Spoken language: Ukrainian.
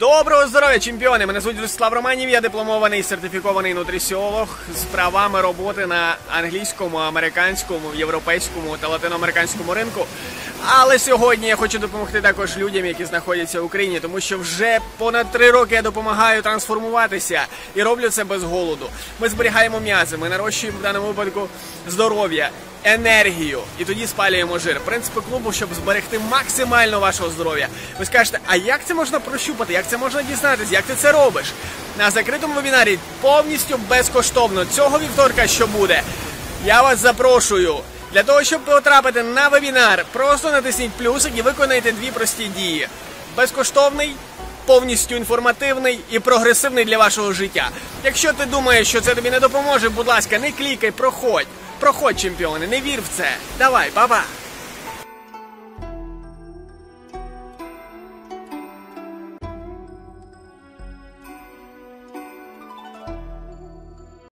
Доброго здоров'я, чемпіони! Мене звуть Ростислав Романів, я дипломований сертифікований нутрисіолог з правами роботи на англійському, американському, європейському та латиноамериканському ринку. Але сьогодні я хочу допомогти також людям, які знаходяться в Україні, тому що вже понад три роки я допомагаю трансформуватися і роблю це без голоду. Ми зберігаємо м'язи, ми нарощуємо в даному випадку здоров'я. Енергію і тоді спалюємо жир. Принципи клубу, щоб зберегти максимально вашого здоров'я. Ви скажете, а як це можна прощупати? Як це можна дізнатися? Як ти це робиш? На закритому вебінарі повністю безкоштовно цього вівторка, що буде. Я вас запрошую. Для того, щоб потрапити на вебінар, просто натисніть плюсик і виконайте дві прості дії. Безкоштовний, повністю інформативний і прогресивний для вашого життя. Якщо ти думаєш, що це тобі не допоможе, будь ласка, не клікай, проходь. Проходь, чемпіони, не вір в це. Давай, баба.